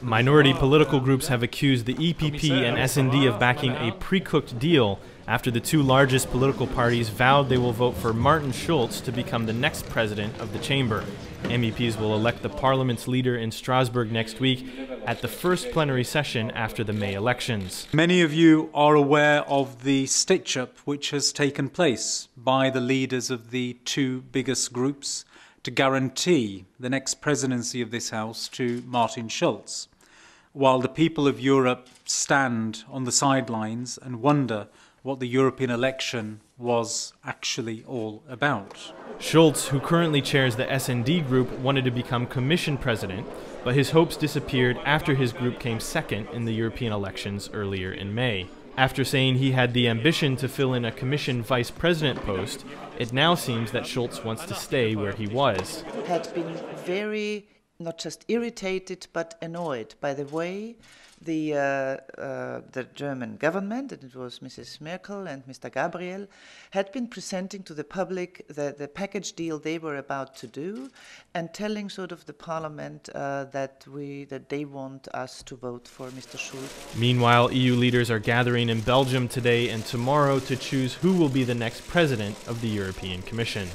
Minority political groups have accused the EPP and S&D of backing a pre-cooked deal after the two largest political parties vowed they will vote for Martin Schulz to become the next president of the chamber. MEPs will elect the parliament's leader in Strasbourg next week at the first plenary session after the May elections. Many of you are aware of the stitch up which has taken place by the leaders of the two biggest groups to guarantee the next presidency of this House to Martin Schulz, while the people of Europe stand on the sidelines and wonder what the European election was actually all about. Schulz, who currently chairs the S&D group, wanted to become Commission President, but his hopes disappeared after his group came second in the European elections earlier in May. After saying he had the ambition to fill in a Commission Vice President post, it now seems that Schulz wants to stay where he was. Had been very not just irritated but annoyed by the way the, uh, uh, the German government, and it was Mrs. Merkel and Mr. Gabriel, had been presenting to the public the, the package deal they were about to do and telling sort of the parliament uh, that, we, that they want us to vote for Mr. Schulz. Meanwhile, EU leaders are gathering in Belgium today and tomorrow to choose who will be the next president of the European Commission.